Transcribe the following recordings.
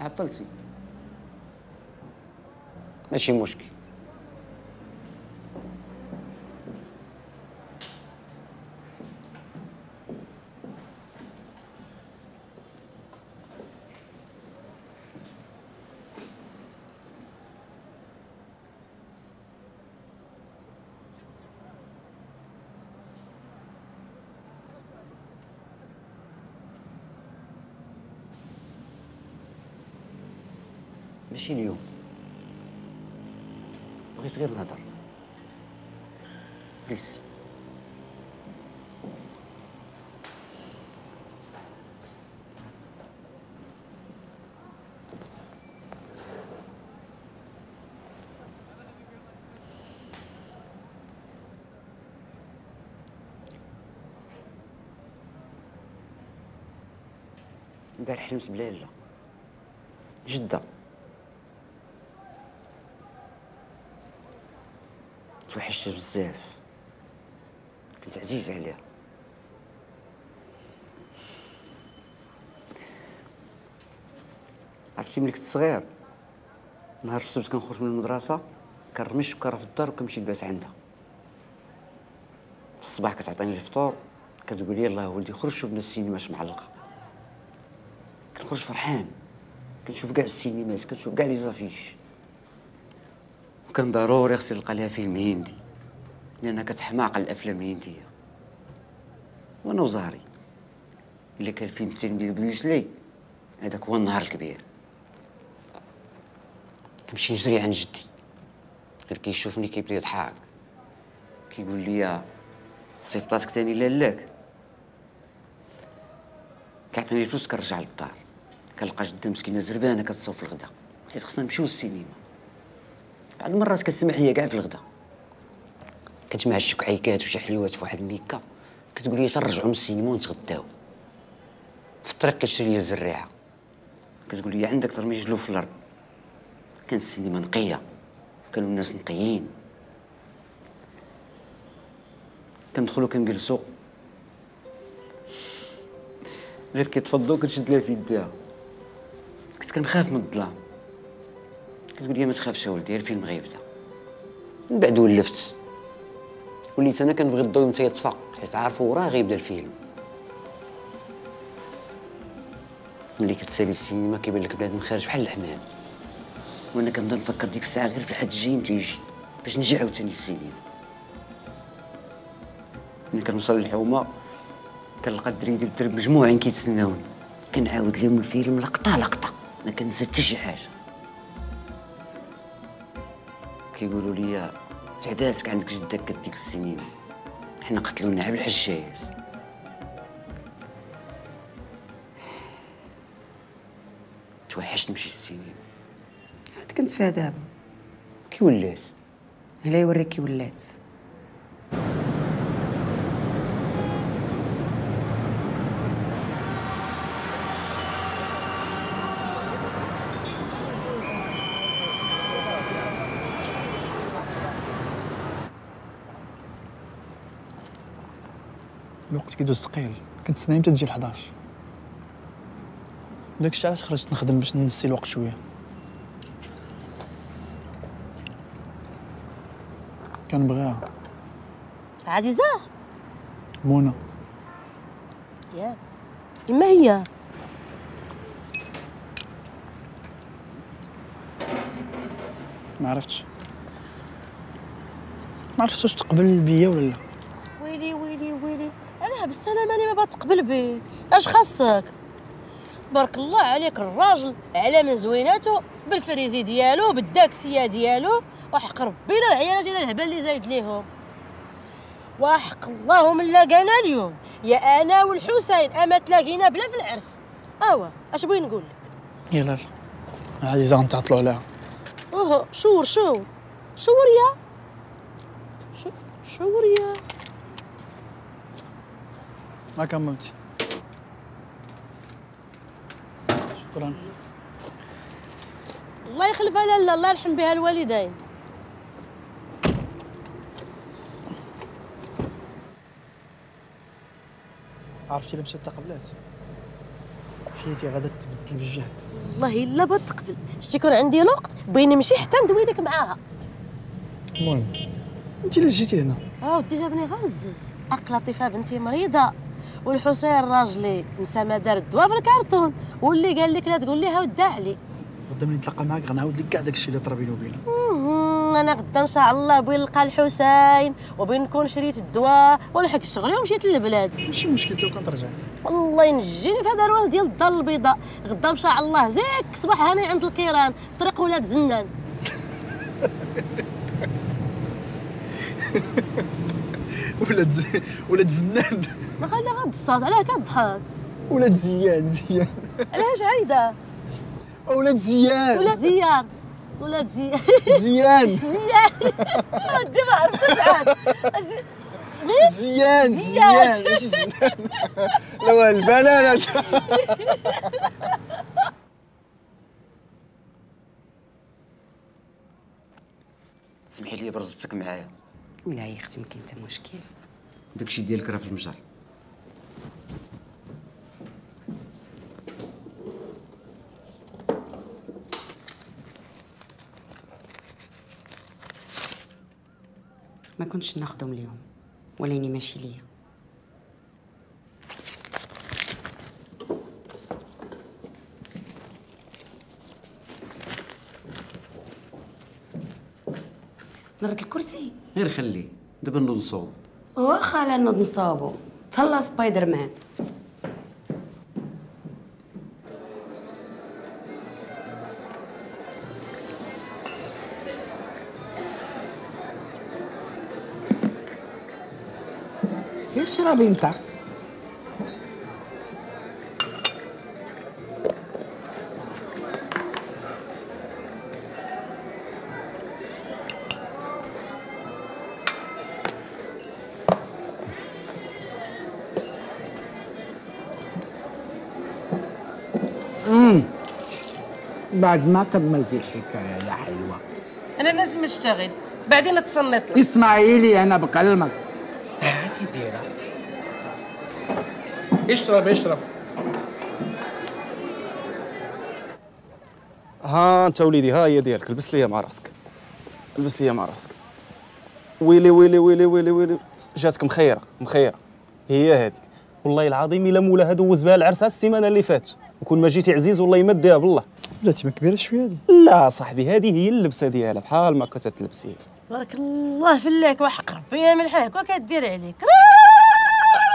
تعطلتي ماشي مشكل. ماشي اليوم؟ بغيت غير نهضر. جلس البارح حلمت بلاله جدة. توحشت بزاف. كنت عزيز عليها. عرفتي ملي كنت صغير؟ نهار السبت كنخرج من المدرسة كنرمي الشكارة في الدار وكنمشي نبات عندها. في الصباح كتعطيني الفطور كتقول لي يلاه ولدي خرج شوفنا السينماش معلقة. كنخرج فرحان كنشوف كاع السينمات كنشوف كاع لي زافيش. وكان ضروري خصني نلقى لها فيلم هندي لأنها كتحماق على الأفلام الهندية. وأنا وزهري إلا كان الفيلم التاني ديال بروسلي هذاك هو النهار الكبير. كنمشي نجري عن جدي غير كيشوفني كيبدا يضحك. كيقول لي صيفطاتك تاني لالاك كيعطيني الفلوس كنرجع للدار. كنلقى جده مسكينة زربانة كتصوف الغدا حيت خصنا نمشيو للسينما. بعض المرات كتسمح ليا كاع في الغدا. كتجمع شي عيكات وشي حليوات في واحد الميكا كتقول لي تنرجعوا من السينما ونتغداو. في الطريق كتشري لي الزريعة. كتقول لي عندك ترمي جلو في الأرض. كانت السينما نقية. كانوا الناس نقيين. كندخلو كنجلسو. غير كيتفضوا كنشد لها في يديها. كنت كنخاف من الظلام. كتقول لي ما تخافش ولدي الفيلم غيبدا من بعد ولفت. وليت أنا كنبغي الضوء متى يطفى حيت عارف وراه غيبدا الفيلم. ملي كتسالي السينما كيبان لك بنادم خارج بحال الحمام. وأنا كنبدا نفكر ديك الساعة غير في الحد الجاي متى يجي باش نجي عاوتاني السينما ملي كنوصل للحومة كنلقى الدري ديال الدرب مجموعين كيتسناوني. كنعاود لهم الفيلم لقطة لقطة ما كنزيد حتى شي حاجة. كيقولوا لي سعداتك عندك جدك كديك السنين. حنا قتلونا بالحجايات توحشت نمشي للسينما عاد كنت فيها دابا كي ولات؟ لا يوريك كي ولات. الوقت كيدوز ثقيل. كنت نايم تجي ل 11 داك الشيء علاش خرجت نخدم باش ننسي الوقت شوية؟ كنبغيها. عزيزة! منى. يا. ما هي. ما عرفتش. ما عرفتش واش تقبل بيا ولا لا. ويلي علاه بالسلامة أنا ما بتقبل بيك اش خاصك؟ بارك الله عليك الراجل على من زويناته بالفريزي ديالو بالداكسيه ديالو. وحق ربي لا العيالات ديال الهبل اللي زايد ليهم. وحق الله من لاقانا اليوم. يا أنا والحسين أما تلاقينا بلا في العرس. أوا اش بغي نقول لك؟ يا لا لا عزيزه غنتعطلوا عليها. أوه شور شور. شور يا. شور يا. ما كملتي شكرا. الله يخلفها لالا الله يرحم بها الوالدين. عرفتي إلا مشات قبلات حياتي غادا تبدل بالجهد. والله إلا بغات تقبل. شتي يكون عندي الوقت بغي نمشي حتى ندوي لك معاها. المهم انت اللي جيتي لهنا؟ آه ودي جابني غزز اق لطيفه بنتي مريضة. والحسين راجلي نسى ما دار الدواء في الكرتون واللي قال لك لا تقول ليها ودا علي غدا ملي نتلاقى معاك غنعاود لك كاع داكشي اللي طرا بيني وبينك أنا غدا إن شاء الله بغي نلقى الحسين وبغي نكون شريت الدواء ولحق الشغل ومشيت للبلاد. ماشي مشكل تو كنترجع الله ينجيني في هذا الوقت ديال الدار البيضاء. غدا إن شاء الله زيك صباح هاني عند الكيران في طريق ولاد زنان. ولاد. ولاد زنان. ما خليها غاد الصاد علاه كضحك ولاد زيان زيان علاش عايدة؟ ولاد زيان ولاد زيار ولاد زي زيان زيان ودي ما عرفتش عاد. زيان زيان. زيان ماشي زنان لا هو البنانة. سمحي لي برزتك معايا. ولا هي أختي ما كاين حتى مشكل. داكشي ديالك راه في المجال. كنتش ناخدهم اليوم. ولاني ماشي ليا. نرد الكرسي؟ غير خليه. دابا نوض نصوب. واخا لا نوض نصاوبو تهلا سبايدر مان. اشرب انت. بعد ما كملت الحكاية يا حلوة. أنا لازم أشتغل. بعدين أتصنت لك. اسمعي لي أنا بكلمك. هاتي بيرة. اشرب اشرب. ها انت وليدي ها هي ديالك لبس ليا مع راسك. لبس ليا مع راسك. ويلي ويلي ويلي ويلي ويلي. جاتك مخيرة مخيرة. هي هذيك. والله العظيم إلا مولاها دوز بها العرس السيمانة اللي فاتت. وكون ما جيتي عزيز والله ما ديها بالله. بلاتي ما كبيرة شوية هادي. لا صاحبي هذه هي اللبسة ديالها. بحال ما كنت تلبسيه بارك الله فيك وحق ربي يا ملحك وكدير عليك.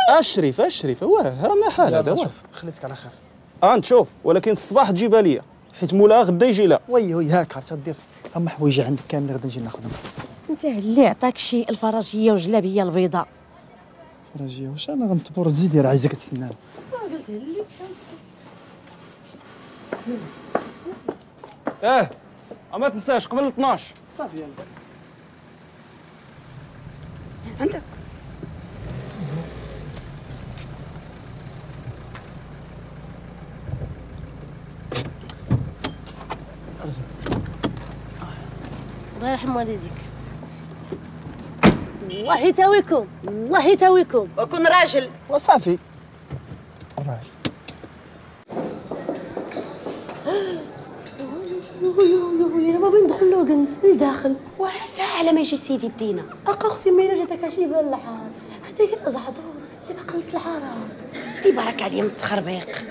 أشرف أشرف. واه راه ما حال هذا لا واه. شوف خليتك على خير. آه نشوف ولكن الصباح تجيبها ليا حيت مولاها غدا يجي لها وي وي هاك عرفت دير. اما حوايج عندك كامل غدا نجي ناخذهم. أنت اللي عطاك شي الفراجيه وجلابية البيضاء راجيه واش أنا غنتبور تزيد راه عايزك تسنى. قلت لي آه ما تنساش قبل 12 صافي يلا. عندك يرحم والديك الله يتاويكم الله يتاويكم وكن راجل. وصافي. راجل. يو ما بغي ندخل له كنس لداخل وعسى على ما يجي سيدي دينا أقا أختي ما الا جاتك شي بال العار هذاك الزعضوط اللي ما قلت العارات سيدي بارك عليا من التخربيق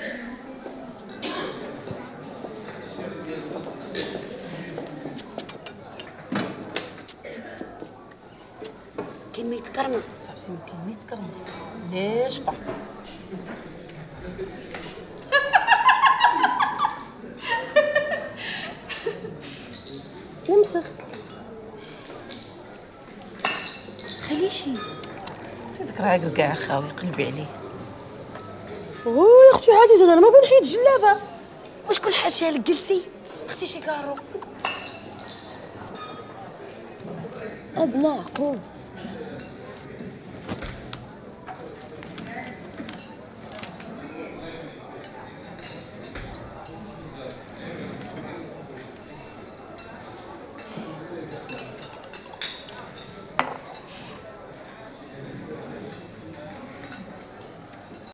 يتكرمس صاحبتي ما كاين ما يتكرمس ليش بقى؟ يمسخ. خليه شي. تذكر عاقل كاع خاوي قلبي عليه. يا أختي عادي زاد أنا ما بنحيد الجلابة. وشكون حاشا لك جلسي أختي شي كارو ابناء عقول